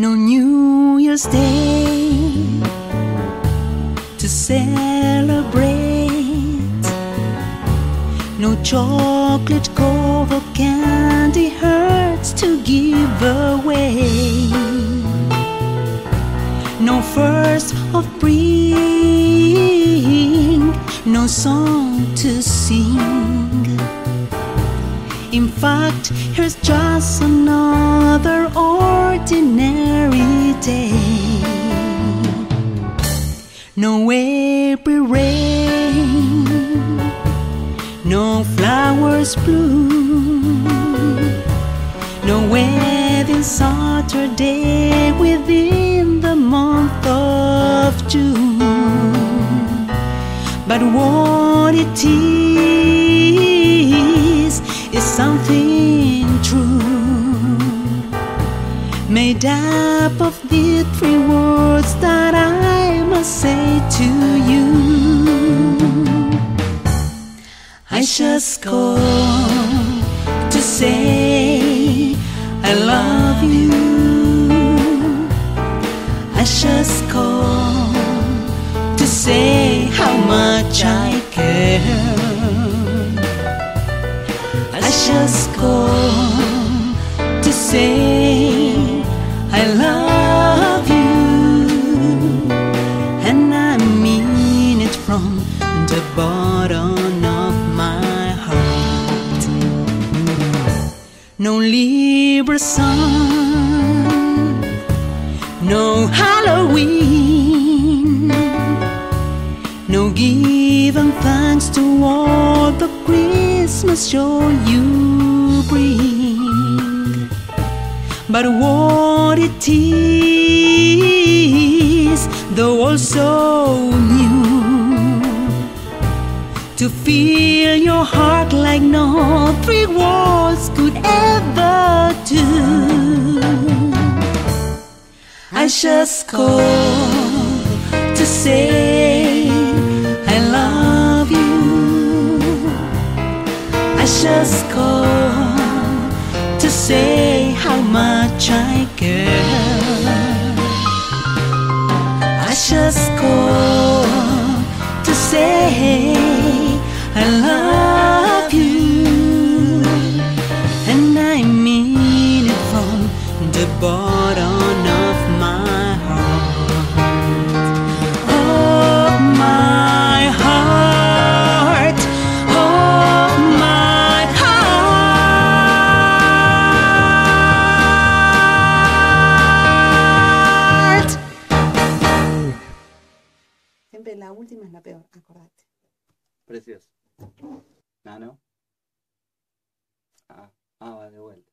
No New Year's Day to celebrate. No chocolate covered candy hearts to give away. No first of spring, no song to sing. In fact, here's just another ordinary day. No April rain, no flowers bloom, no wedding Saturday within the month of June. But what it is made up of the three words that I must say to you. I just call to say I love you. I just call to say how much I care. I just call to say I love you, and I mean it from the bottom of my heart. No Libra sun, no Halloween, no giving thanks to all the Christmas joy you bring. But what it is, though also new, to feel your heart like no three words could ever do. I just call to say I love you. I just call to say how much I care. I just call to say I love you, and I mean it from the bottom La última es la peor, acordate. Precioso. Nano. Ah, ah, va de vuelta.